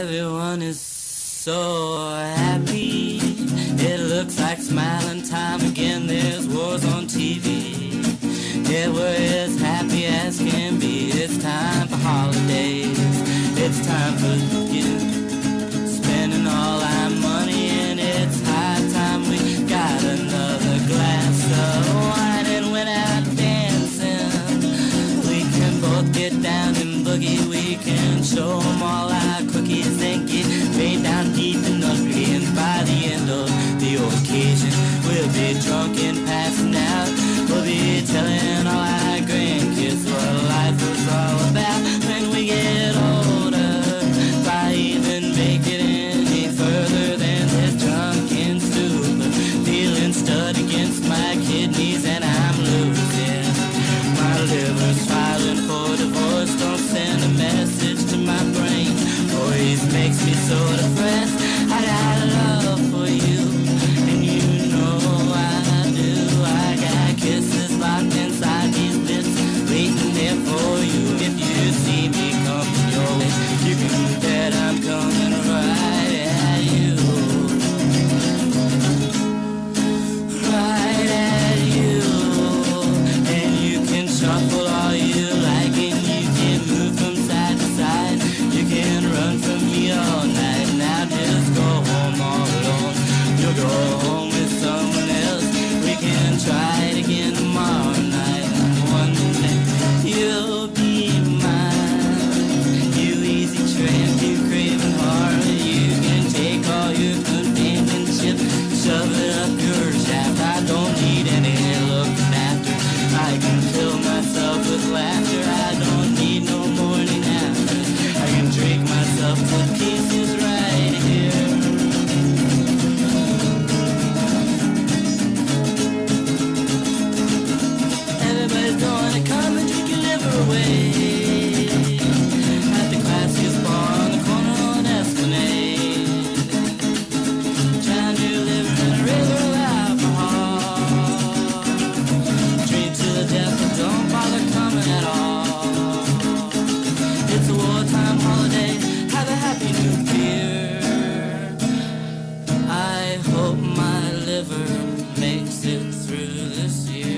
Everyone is so happy. It looks like smiling time again. There's wars on TV. Yeah, we're as happy as can be. It's time for holidays. It's time for you. We'll be drunk and passing out. We'll be telling all our grandkids what life was all about when we get older. If I even make it any further than this drunken stupor, feeling stud against my kidneys and I'm losing. My liver's filing for divorce. Don't send a message to my brain. Always makes me so depressed. I I don't need any looking after. I can fill myself with laughter. I don't need no morning after. I can drink myself to pieces right here. Everybody's gonna come and drink your liver away. this year.